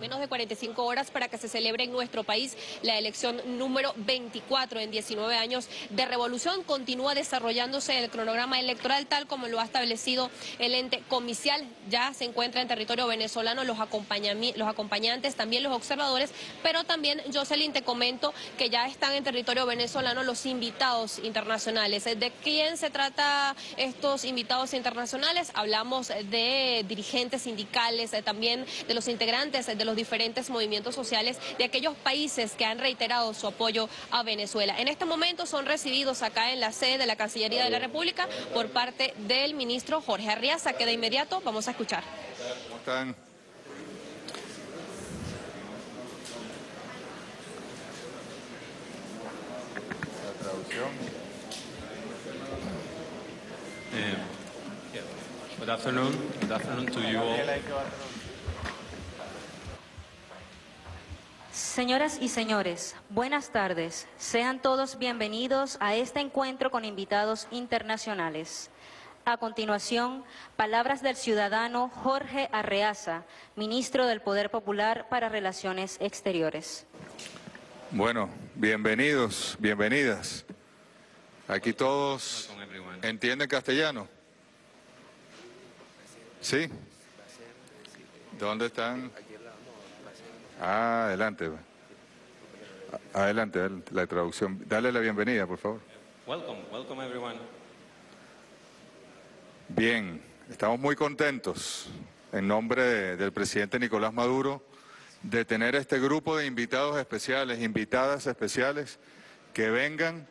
menos de 45 horas para que se celebre en nuestro país la elección número 24 en 19 años de revolución. Continúa desarrollándose el cronograma electoral tal como lo ha establecido el ente comicial. Ya se encuentra en territorio venezolano los, los acompañantes, también los observadores, pero también, Jocelyn, te comento que ya están en territorio venezolano los invitados internacionales. ¿De quién se trata estos invitados internacionales? Hablamos de dirigentes sindicales, también de los integrantes de los diferentes movimientos sociales de aquellos países que han reiterado su apoyo a Venezuela. En este momento son recibidos acá en la sede de la Cancillería de la República por parte del ministro Jorge Arriaza, que de inmediato vamos a escuchar. ¿Cómo están? La traducción. Um, yeah. Good afternoon. Good afternoon to you all. Señoras y señores, buenas tardes. Sean todos bienvenidos a este encuentro con invitados internacionales. A continuación, palabras del ciudadano Jorge Arreaza, ministro del Poder Popular para Relaciones Exteriores. Bueno, bienvenidos, bienvenidas. Aquí todos entienden castellano. ¿Sí? ¿Dónde están? Ah, adelante. Adelante, adelante, la traducción. Dale la bienvenida, por favor. Welcome, welcome everyone. Bien, estamos muy contentos en nombre de- del presidente Nicolás Maduro de tener este grupo de invitados especiales, invitadas especiales, que vengan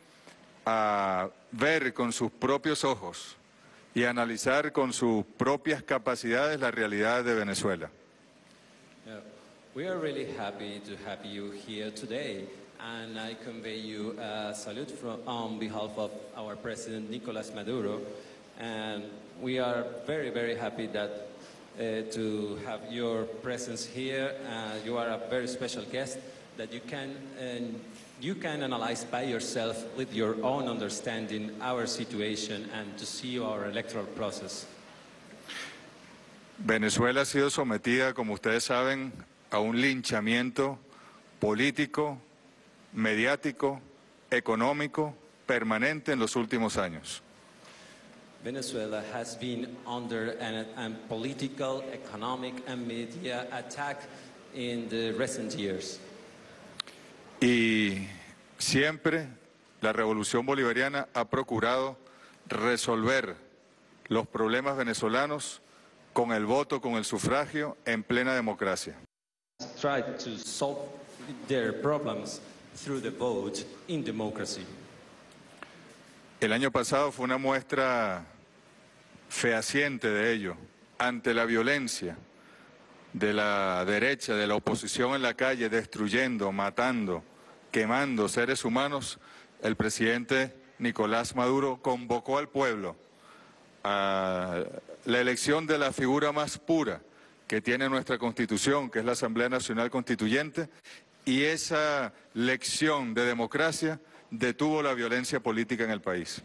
a ver con sus propios ojos y analizar con sus propias capacidades la realidad de Venezuela. Yeah. We are really happy to have you here today, and I convey you a salute from, on behalf of our President Nicolas Maduro. And we are very, very happy that uh, to have your presence here. Uh, you are a very special guest that you can you can analyze by yourself with your own understanding our situation and to see our electoral process. Venezuela ha sido sometida, como ustedes saben, a un linchamiento político, mediático, económico, permanente en los últimos años. Venezuela has been under an, a political, economic, and media attack in the recent years. Y siempre la revolución bolivariana ha procurado resolver los problemas venezolanos con el voto, con el sufragio, en plena democracia. To solve their problems through the vote in democracy. El año pasado fue una muestra fehaciente de ello, ante la violencia de la derecha, de la oposición en la calle, destruyendo, matando, quemando seres humanos, el presidente Nicolás Maduro convocó al pueblo a la elección de la figura más pura que tiene nuestra Constitución, que es la Asamblea Nacional Constituyente, y esa lección de democracia detuvo la violencia política en el país.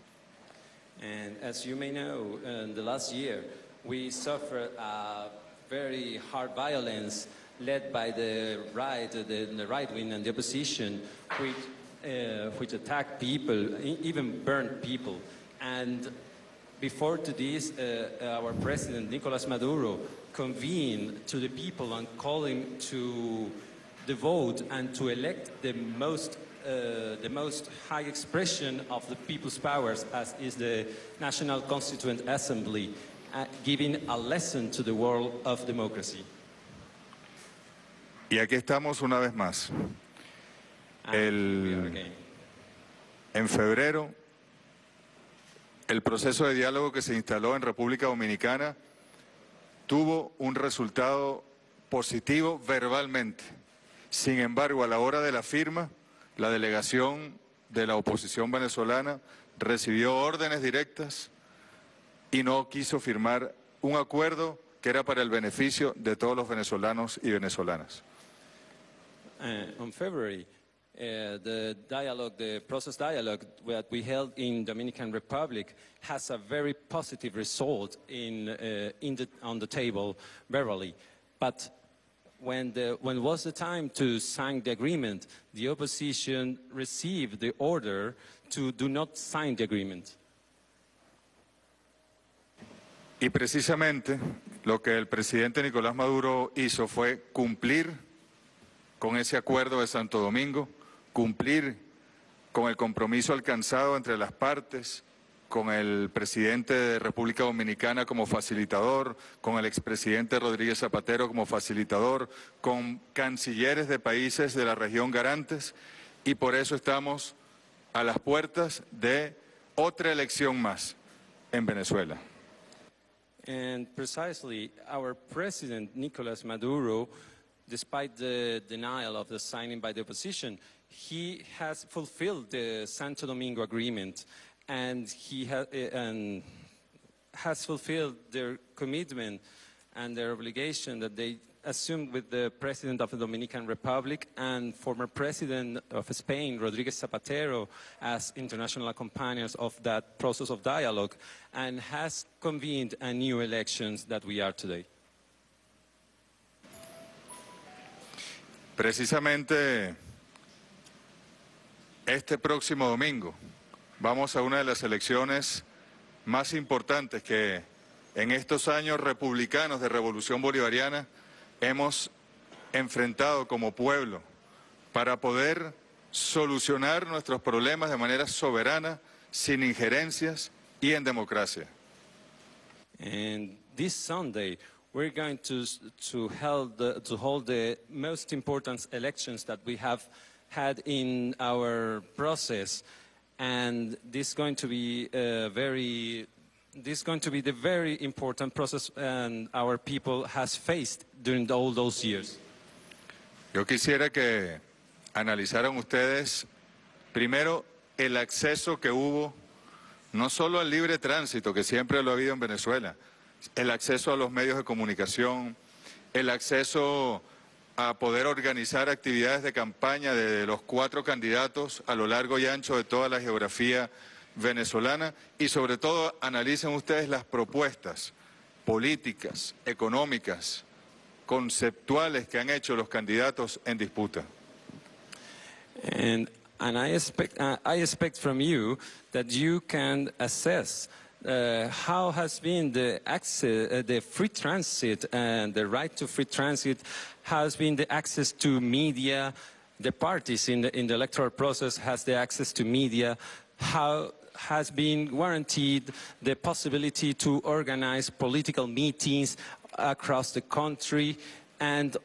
And as you may know, in the last year, we suffered a very hard violence led by the right, the, the right wing and the opposition, which, uh, which attacked people, e- even burned people. And before to this, uh, our president, Nicolas Maduro, convened to the people and calling to the vote and to elect the most uh, the most high expression of the people's powers, as is the National Constituent Assembly, uh, giving a lesson to the world of democracy. Y aquí estamos una vez más. And El-. En febrero, el proceso de diálogo que se instaló en República Dominicana tuvo un resultado positivo verbalmente. Sin embargo, a la hora de la firma, la delegación de la oposición venezolana recibió órdenes directas y no quiso firmar un acuerdo que era para el beneficio de todos los venezolanos y venezolanas. Uh, on uh, the dialogue, the process dialogue that we held in Dominican Republic has a very positive result in, uh, in the, on the table verbally. But when, the, when was the time to sign the agreement, the opposition received the order to do not sign the agreement. Y precisamente lo que el presidente Nicolás Maduro hizo fue cumplir con ese acuerdo de Santo Domingo, cumplir con el compromiso alcanzado entre las partes, con el presidente de República Dominicana como facilitador, con el expresidente Rodríguez Zapatero como facilitador, con cancilleres de países de la región garantes y por eso estamos a las puertas de otra elección más en Venezuela. And precisely, our president, Nicolas Maduro, despite the denial of the signing by the opposition, he has fulfilled the Santo Domingo Agreement and he ha eh, and has fulfilled their commitment and their obligation that they assumed with the President of the Dominican Republic and former President of Spain, Rodriguez Zapatero, as international companions of that process of dialogue, and has convened a new elections that we are today. Precisamente este próximo domingo vamos a una de las elecciones más importantes que en estos años republicanos de Revolución Bolivariana hemos enfrentado como pueblo para poder solucionar nuestros problemas de manera soberana, sin injerencias y en democracia. And this Sunday, we're going to, hold the most important elections that we have had in our process. And this is going to be a very this is going to be the very important process and our people has faced during all those years. Yo quisiera que analizaran ustedes primero el acceso que hubo no solo al libre tránsito, que siempre lo ha habido en Venezuela, el acceso a los medios de comunicación, el acceso a poder organizar actividades de campaña de los cuatro candidatos a lo largo y ancho de toda la geografía venezolana y sobre todo analicen ustedes las propuestas políticas, económicas, conceptuales que han hecho los candidatos en disputa. And, and I, expect, uh, I expect from you that you can assess uh, how has been the access, uh, the free transit and the right to free transit has been the access to media, the parties in the, in the electoral process has the access to media, how has been guaranteed the possibility to organize political meetings across the country? And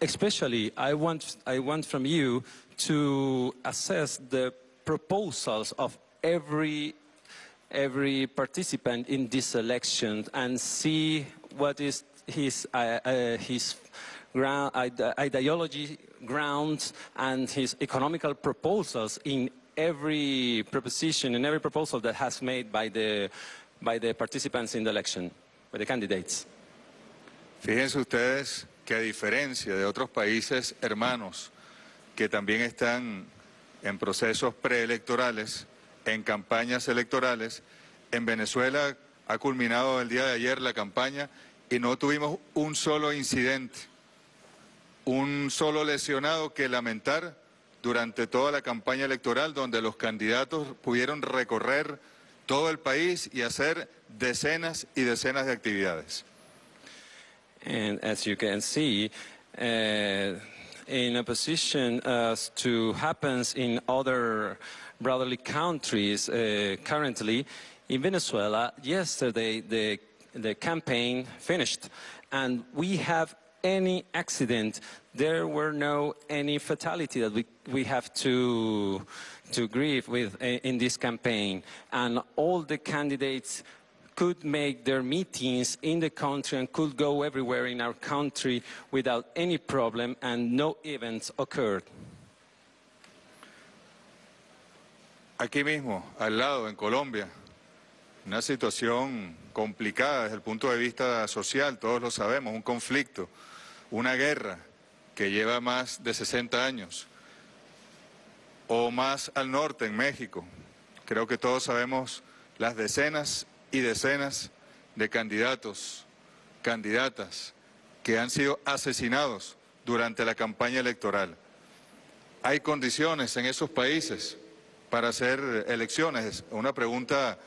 especially I want, I want from you to assess the proposals of every every participant in this election and see what is his uh, uh, his ground, ideology grounds and his economical proposals in every proposition in every proposal that has made by the, by the participants in the election, by the candidates. Fíjense ustedes que a diferencia de otros países hermanos que también están en procesos preelectorales, en campañas electorales, en Venezuela ha culminado el día de ayer la campaña y no tuvimos un solo incidente, un solo lesionado que lamentar durante toda la campaña electoral donde los candidatos pudieron recorrer todo el país y hacer decenas y decenas de actividades. And as you can see, uh, in opposition as to happens in other brotherly countries uh, currently, in Venezuela, yesterday the, the campaign finished and we have any accident. There were no any fatality that we, we have to, to grieve with in this campaign. And all the candidates could make their meetings in the country and could go everywhere in our country without any problem and no events occurred. Aquí mismo, al lado, en Colombia, una situación complicada desde el punto de vista social, todos lo sabemos, un conflicto una guerra que lleva más de 60 años, o más al norte, en México. Creo que todos sabemos las decenas y decenas de candidatos, candidatas que han sido asesinados durante la campaña electoral. ¿Hay condiciones en esos países para hacer elecciones? Es una pregunta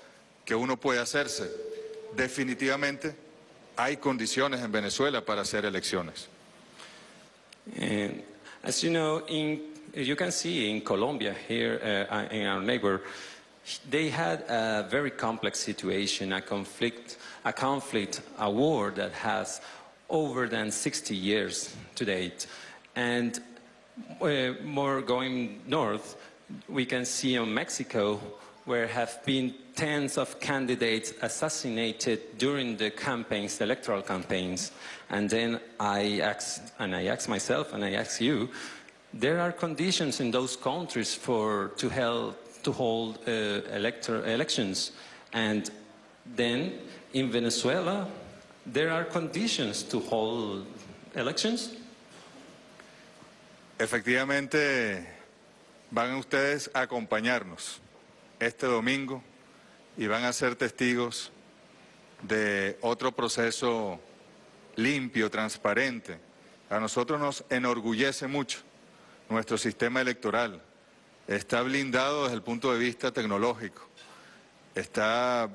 que uno puede hacerse. Definitivamente hay condiciones en Venezuela para hacer elecciones. And as you know, in, you can see in Colombia, here uh, in our neighbor, they had a very complex situation, a conflict, a conflict, a war that has over than 60 years to date. And more going north, we can see in Mexico where have been tens of candidates assassinated during the campaigns, the electoral campaigns. And then I ask, and I ask myself, and I ask you, there are conditions in those countries for to help to hold uh, elections, and then in Venezuela, there are conditions to hold elections. Efectivamente, van ustedes a acompañarnos este domingo y van a ser testigos de otro proceso limpio, transparente. A nosotros nos enorgullece mucho nuestro sistema electoral. Está blindado desde el punto de vista tecnológico. Está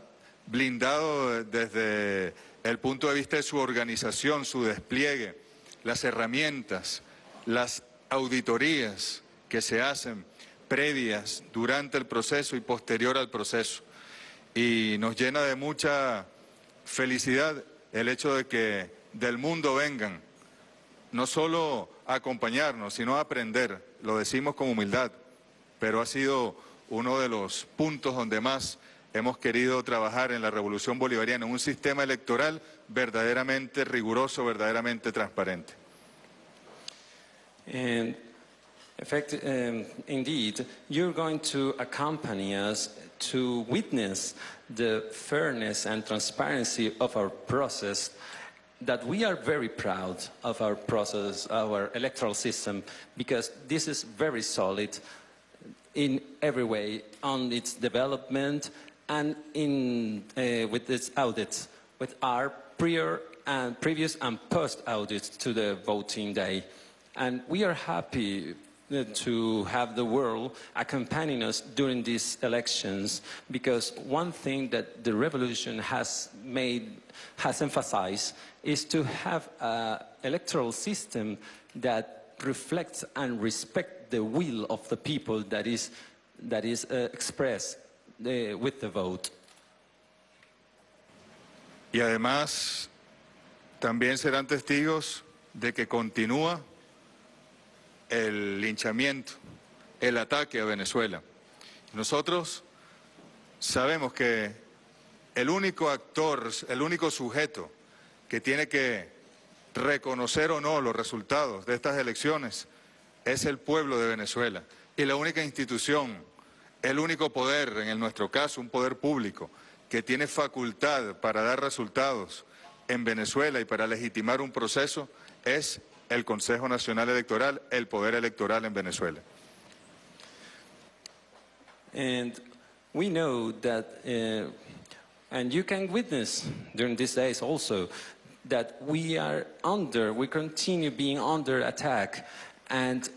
blindado desde el punto de vista de su organización, su despliegue, las herramientas, las auditorías que se hacen previas, durante el proceso y posterior al proceso. Y nos llena de mucha felicidad el hecho de que del mundo vengan, no solo a acompañarnos, sino a aprender. Lo decimos con humildad, pero ha sido uno de los puntos donde más hemos querido trabajar en la revolución bolivariana, un sistema electoral verdaderamente riguroso, verdaderamente transparente. And in fact, um, indeed, you're going to accompany us to witness the fairness and transparency of our process that we are very proud of our process, our electoral system, because this is very solid in every way on its development and in, uh, with its audits, with our prior and previous and post audits to the voting day. And we are happy to have the world accompanying us during these elections because one thing that the revolution has made, has emphasized, is to have an electoral system that reflects and respects the will of the people that is, that is uh, expressed uh, with the vote. Y además, también serán testigos de que continúa el linchamiento, el ataque a Venezuela. Nosotros sabemos que el único actor, el único sujeto que tiene que reconocer o no los resultados de estas elecciones es el pueblo de Venezuela. Y la única institución, el único poder, en nuestro caso un poder público, que tiene facultad para dar resultados en Venezuela y para legitimar un proceso es el Consejo Nacional Electoral, el poder electoral en Venezuela. And we know that, uh, and you can witness during these days also, that we are under, we continue being under attack. And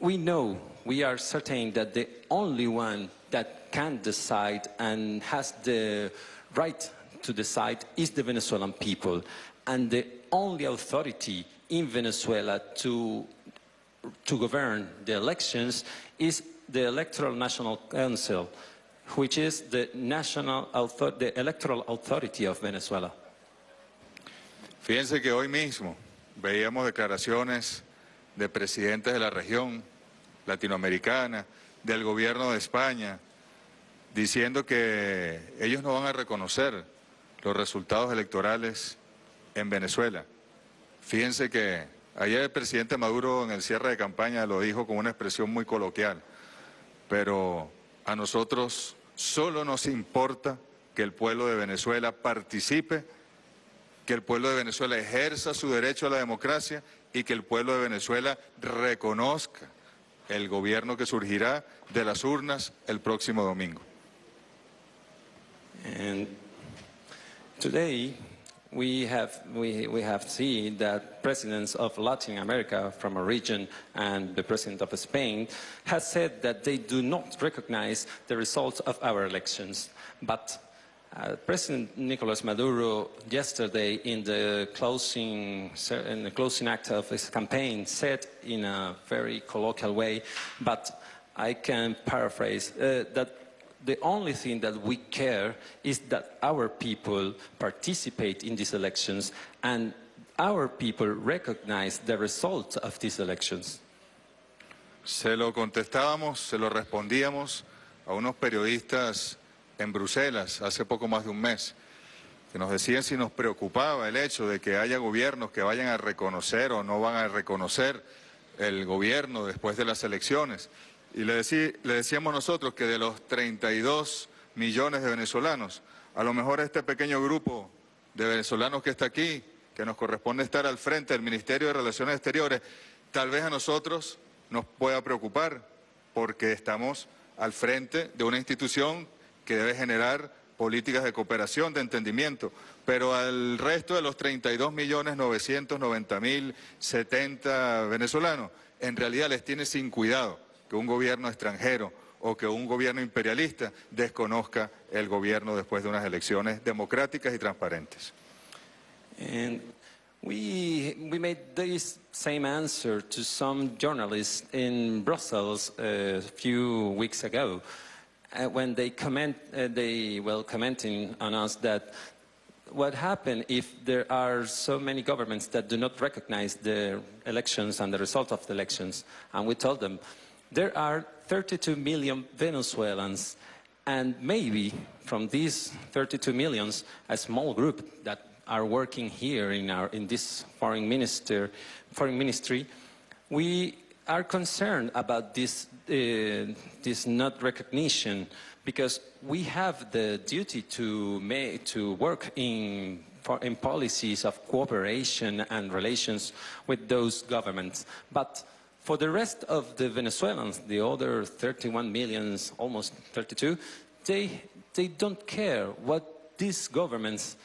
we know, we are certain that the only one that can decide and has the right to decide is the Venezuelan people. And the only authority in Venezuela to, to govern the elections is the Electoral National Council, which is the, national author the electoral authority of Venezuela. Fíjense que hoy mismo veíamos declaraciones de presidentes de la región latinoamericana, del gobierno de España, diciendo que ellos no van a reconocer los resultados electorales en Venezuela. Fíjense que ayer el presidente Maduro en el cierre de campaña lo dijo con una expresión muy coloquial, pero a nosotros solo nos importa que el pueblo de Venezuela participe, que el pueblo de Venezuela ejerza su derecho a la democracia y que el pueblo de Venezuela reconozca el gobierno que surgirá de las urnas el próximo domingo. And today we have, we, we have seen that presidents of Latin America from a region and the president of Spain has said that they do not recognize the results of our elections. But uh, President Nicolas Maduro yesterday in the closing in the closing act of his campaign said in a very colloquial way, but I can paraphrase uh, that the only thing that we care is that our people participate in these elections and our people recognize the results of these elections. Se lo contestábamos, se lo respondíamos a unos periodistas en Bruselas hace poco más de un mes, que nos decían si nos preocupaba el hecho de que haya gobiernos que vayan a reconocer o no van a reconocer el gobierno después de las elecciones. Y le, le decíamos nosotros que de los 32 millones de venezolanos, a lo mejor este pequeño grupo de venezolanos que está aquí, que nos corresponde estar al frente del Ministerio de Relaciones Exteriores, tal vez a nosotros nos pueda preocupar porque estamos al frente de una institución que debe generar políticas de cooperación, de entendimiento, pero al resto de los 32 millones 990 mil 70 venezolanos, en realidad les tiene sin cuidado que un gobierno extranjero o que un gobierno imperialista desconozca el gobierno después de unas elecciones democráticas y transparentes. And we, made this same answer to some journalists in Brussels a few weeks ago. uh, when they comment, uh, well commenting on us that what happened if there are so many governments that do not recognize the elections and the result of the elections? And we told them there are 32 million Venezuelans, and maybe from these 32 millions, a small group that are working here in, our, in this foreign, minister, foreign ministry, we are concerned about this, uh, this not recognition because we have the duty to, make, to work in, for, in policies of cooperation and relations with those governments. But for the rest of the Venezuelans, the other 31 millions, almost 32, they, they don't care what these governments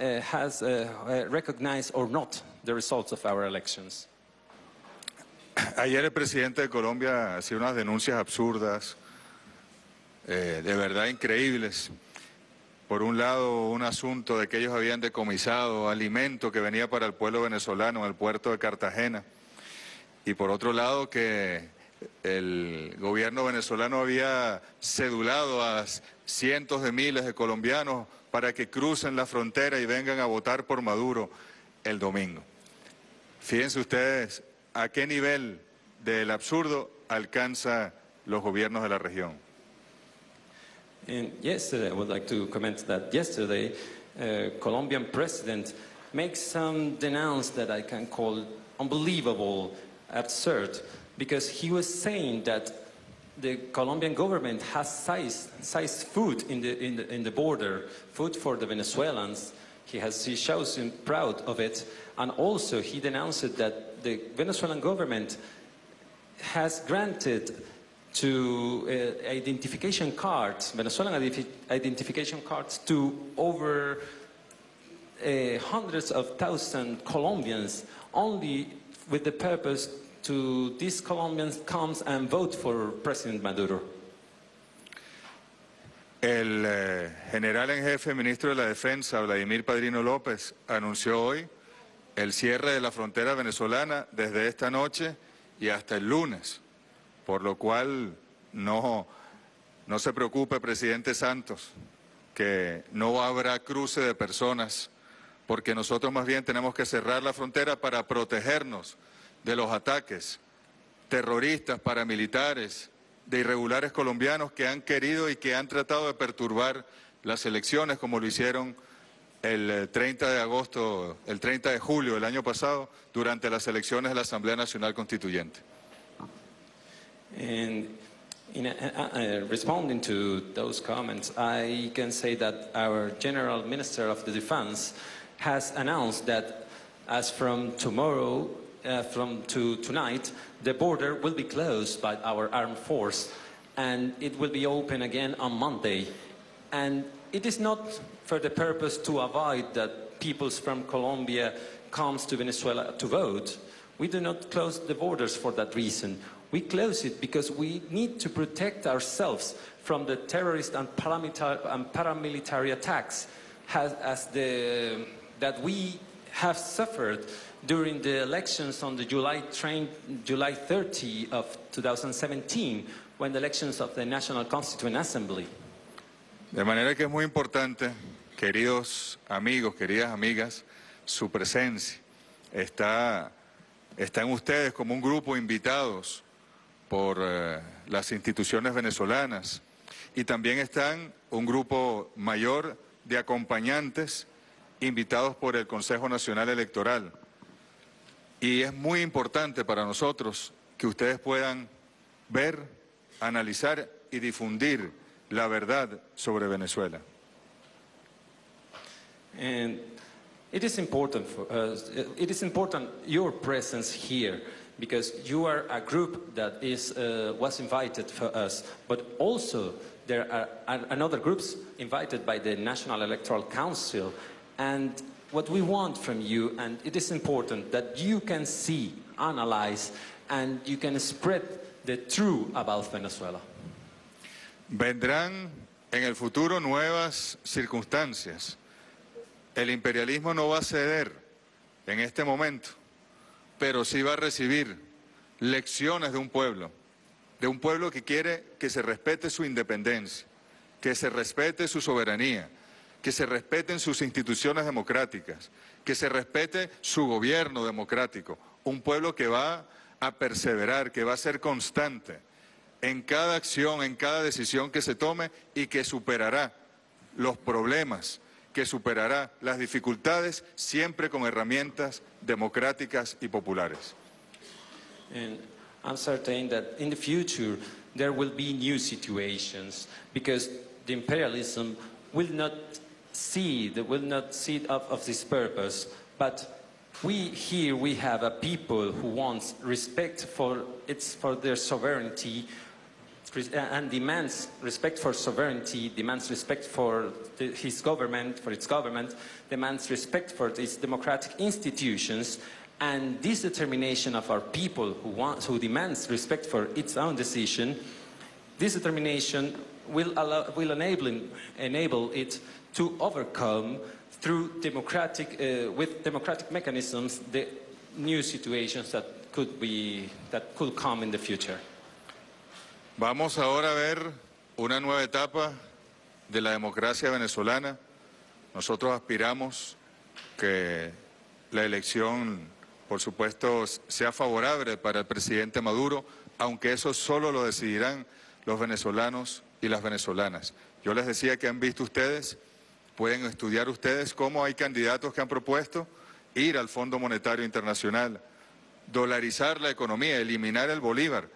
uh, has uh, uh recognized or not the results of our elections. Ayer el presidente de Colombia hacía unas denuncias absurdas, eh, de verdad increíbles. Por un lado, un asunto de que ellos habían decomisado alimento que venía para el pueblo venezolano en el puerto de Cartagena. Y por otro lado, que el gobierno venezolano había cedulado a cientos de miles de colombianos para que crucen la frontera y vengan a votar por Maduro el domingo. Fíjense ustedes a qué nivel del absurdo alcanza los gobiernos de la región. And yesterday, I would like to comment that yesterday, uh, Colombian president makes some denounce that I unbelievable, absurd, because he was saying that the Colombian government has sized, sized food in the, in, the, in the border, food for the Venezuelans. He, has, he shows him proud of it. And also he denounced that the Venezuelan government has granted to uh, identification cards, Venezuelan identification cards to over uh, hundreds of thousands Colombians only with the purpose to these Colombians comes and vote for President Maduro. El eh, general en jefe, ministro de la Defensa, Vladimir Padrino López, anunció hoy el cierre de la frontera venezolana desde esta noche y hasta el lunes, por lo cual no, no se preocupe, presidente Santos, que no habrá cruce de personas, porque nosotros más bien tenemos que cerrar la frontera para protegernos de los ataques terroristas, paramilitares, de irregulares colombianos que han querido y que han tratado de perturbar las elecciones como lo hicieron el 30 de agosto, el 30 de julio del año pasado, durante las elecciones de la Asamblea Nacional Constituyente. And in uh, uh, responding to those comments, I can say that our General Minister of the Defense has announced that as from tomorrow, uh, from to tonight, the border will be closed by our armed force and it will be open again on Monday. And it is not for the purpose to avoid that peoples from Colombia comes to Venezuela to vote, we do not close the borders for that reason. We close it because we need to protect ourselves from the terrorist and paramilitary, attacks has, as the, that we have suffered during the elections on the July, train, July 30 of 2017, when the elections of the National Constituent Assembly. De manera que es muy importante, queridos amigos, queridas amigas, su presencia. Está, están ustedes como un grupo invitados por eh, las instituciones venezolanas y también están un grupo mayor de acompañantes invitados por el Consejo Nacional Electoral. Y es muy importante para nosotros que ustedes puedan ver, analizar y difundir la verdad sobre Venezuela. And it is important for us, it is important your presence here because you are a group that is, uh, was invited for us, but also there are another groups invited by the National Electoral Council. And what we want from you, and it is important that you can see, analyze, and you can spread the truth about Venezuela. Vendrán en el futuro nuevas circunstancias. El imperialismo no va a ceder en este momento, pero sí va a recibir lecciones de un pueblo, de un pueblo que quiere que se respete su independencia, que se respete su soberanía, que se respeten sus instituciones democráticas, que se respete su gobierno democrático, un pueblo que va a perseverar, que va a ser constante en cada acción, en cada decisión que se tome y que superará los problemas, que superará las dificultades siempre con herramientas democráticas y populares. And I'm certain that in the future there will be new situations because the imperialism will not see, they will not see of, of this purpose. But we here we have a people who wants respect for its for their sovereignty uh, and demands respect for sovereignty, demands respect for the, his government, for its government, demands respect for its democratic institutions, and this determination of our people who, wants, who demands respect for its own decision, this determination will, allow, will enable, enable it to overcome through democratic, uh, with democratic mechanisms, the new situations that could, be, that could come in the future. Vamos ahora a ver una nueva etapa de la democracia venezolana. Nosotros aspiramos que la elección, por supuesto, sea favorable para el presidente Maduro, aunque eso solo lo decidirán los venezolanos y las venezolanas. Yo les decía que han visto ustedes, pueden estudiar ustedes cómo hay candidatos que han propuesto ir al Fondo Monetario Internacional, dolarizar la economía, eliminar el bolívar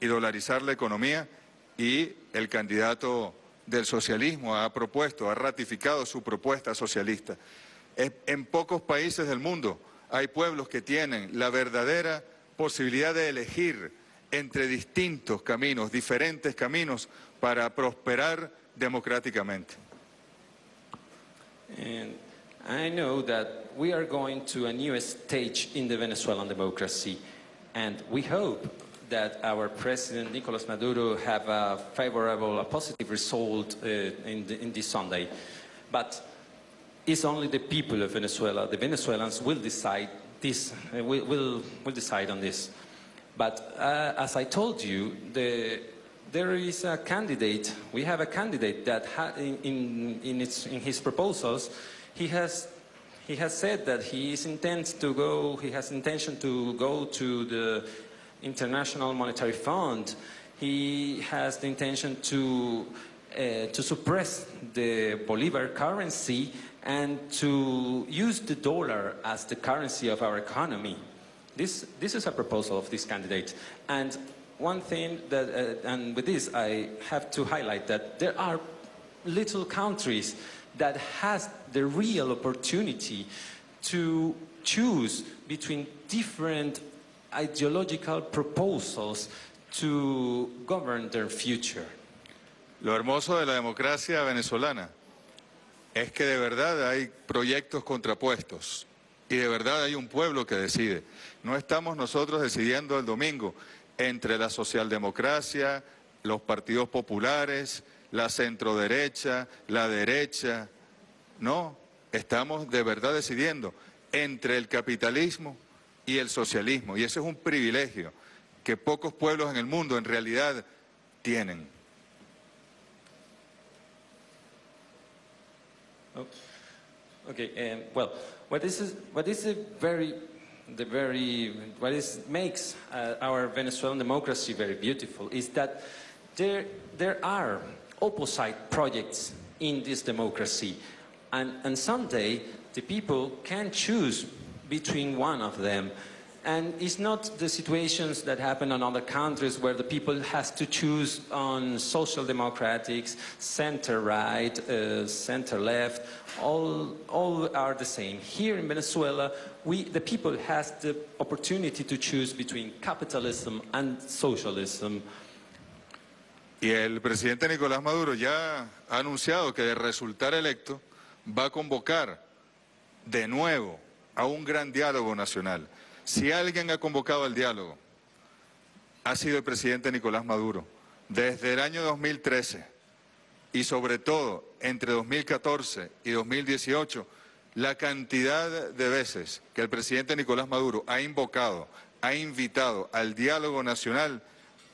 y dolarizar la economía y el candidato del socialismo ha propuesto, ha ratificado su propuesta socialista. En pocos países del mundo hay pueblos que tienen la verdadera posibilidad de elegir entre distintos caminos, diferentes caminos para prosperar democráticamente. And I know that we are going to a new stage in the Venezuelan democracy, and we hope that our president Nicolas Maduro have a favorable, a positive result uh, in, the, in this Sunday. But it's only the people of Venezuela, the Venezuelans will decide this, uh, will, will, will decide on this. But uh, as I told you, the, there is a candidate, we have a candidate that ha- in, in, in, its, in his proposals, he has, he has said that he is intent to go, he has intention to go to the International Monetary Fund. He has the intention to, uh, to suppress the Bolivar currency and to use the dollar as the currency of our economy. This, this is a proposal of this candidate. And one thing that, uh, and with this, I have to highlight that there are little countries that has the real opportunity to choose between different ideological proposals to govern their future. Lo hermoso de la democracia venezolana es que de verdad hay proyectos contrapuestos y de verdad hay un pueblo que decide. No estamos nosotros decidiendo el domingo entre la socialdemocracia, los partidos populares, la centroderecha, la derecha. No, estamos de verdad decidiendo entre el capitalismo y el socialismo. Y ese es un privilegio que pocos pueblos en el mundo en realidad tienen. Okay, um, well, what is, what is very, the very, what is, makes uh, our Venezuelan democracy very beautiful is that there, there are opposite projects in this democracy. And, and someday the people can choose between one of them. And it's not the situations that happen in other countries where the people has to choose on social democrats, center right, uh, center left. All, all are the same. Here in Venezuela, we, the people has the opportunity to choose between capitalism and socialism. Y el presidente Nicolás Maduro ya ha anunciado que de resultar electo va a convocar de nuevo a un gran diálogo nacional. Si alguien ha convocado al diálogo, ha sido el presidente Nicolás Maduro. Desde el año 2013 y sobre todo entre 2014 y 2018, la cantidad de veces que el presidente Nicolás Maduro ha invocado, ha invitado al diálogo nacional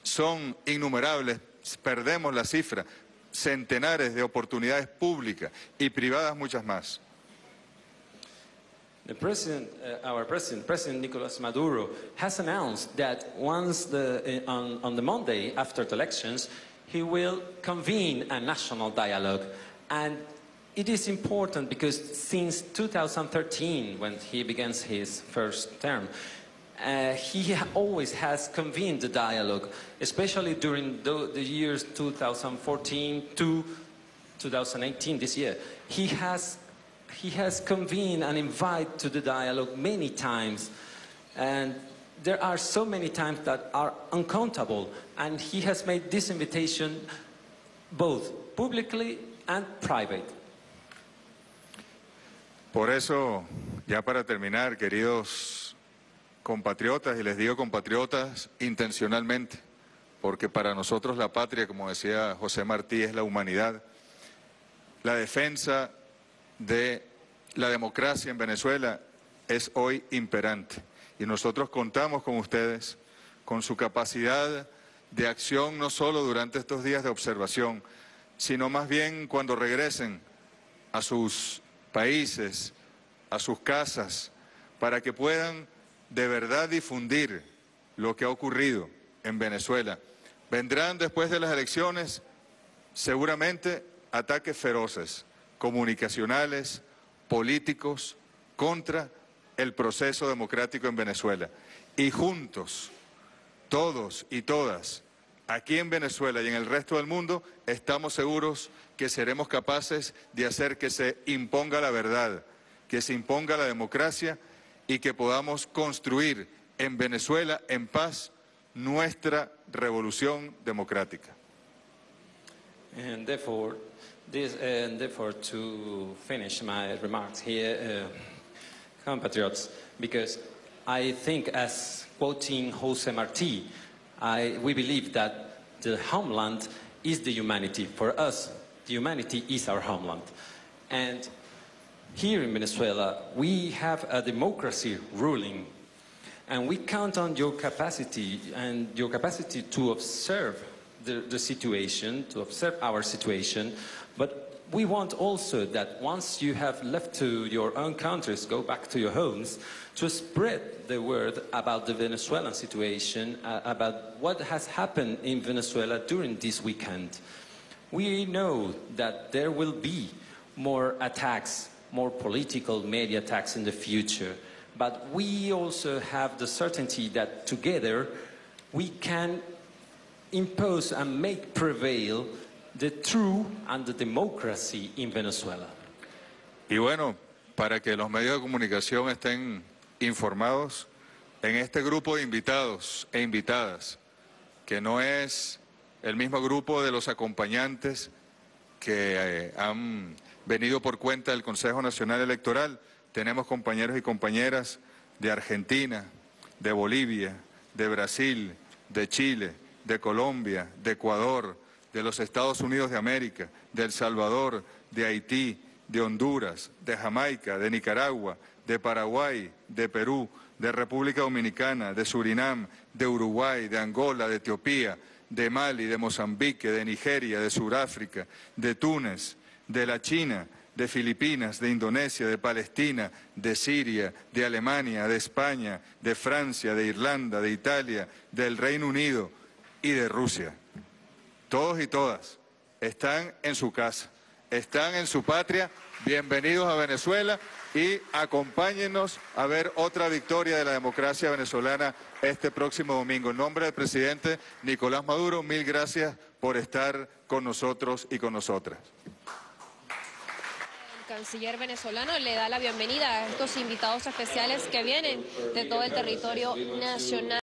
son innumerables, perdemos la cifra, centenares de oportunidades públicas y privadas muchas más. The president, uh, our president, President Nicolas Maduro, has announced that once the, uh, on, on the Monday after the elections, he will convene a national dialogue. And it is important because since 2013, when he begins his first term, uh, he always has convened the dialogue, especially during the, the years 2014 to 2018, this year. He has he has convened and invited to the dialogue many times. And there are so many times that are uncountable. And he has made this invitation both publicly and private. Por eso, ya para terminar, queridos compatriotas, y les digo compatriotas intencionalmente, porque para nosotros la patria, como decía José Martí, es la humanidad, la defensa de la democracia en Venezuela es hoy imperante y nosotros contamos con ustedes, con su capacidad de acción no solo durante estos días de observación, sino más bien cuando regresen a sus países, a sus casas, para que puedan de verdad difundir lo que ha ocurrido en Venezuela. Vendrán después de las elecciones seguramente ataques feroces comunicacionales, políticos contra el proceso democrático en Venezuela. Y juntos, todos y todas, aquí en Venezuela y en el resto del mundo, estamos seguros que seremos capaces de hacer que se imponga la verdad, que se imponga la democracia y que podamos construir en Venezuela en paz nuestra revolución democrática. This, and therefore, to finish my remarks here, uh, compatriots, because I think, as quoting Jose Marti, I, we believe that the homeland is the humanity. For us, the humanity is our homeland. And here in Venezuela, we have a democracy ruling, and we count on your capacity and your capacity to observe the, the situation, to observe our situation, but we want also that once you have left to your own countries, go back to your homes, to spread the word about the Venezuelan situation, uh, about what has happened in Venezuela during this weekend. We know that there will be more attacks, more political media attacks in the future, but we also have the certainty that together we can impose and make prevail the and the democracy in Venezuela. Y bueno, para que los medios de comunicación estén informados, en este grupo de invitados e invitadas, que no es el mismo grupo de los acompañantes que eh, han venido por cuenta del Consejo Nacional Electoral. Tenemos compañeros y compañeras de Argentina, de Bolivia, de Brasil, de Chile, de Colombia, de Ecuador, de los Estados Unidos de América, de El Salvador, de Haití, de Honduras, de Jamaica, de Nicaragua, de Paraguay, de Perú, de República Dominicana, de Surinam, de Uruguay, de Angola, de Etiopía, de Mali, de Mozambique, de Nigeria, de Sudáfrica, de Túnez, de la China, de Filipinas, de Indonesia, de Palestina, de Siria, de Alemania, de España, de Francia, de Irlanda, de Italia, del Reino Unido y de Rusia. Todos y todas están en su casa, están en su patria. Bienvenidos a Venezuela y acompáñenos a ver otra victoria de la democracia venezolana este próximo domingo. En nombre del presidente Nicolás Maduro, mil gracias por estar con nosotros y con nosotras. Canciller venezolano le da la bienvenida a estos invitados especiales que vienen de todo el territorio nacional.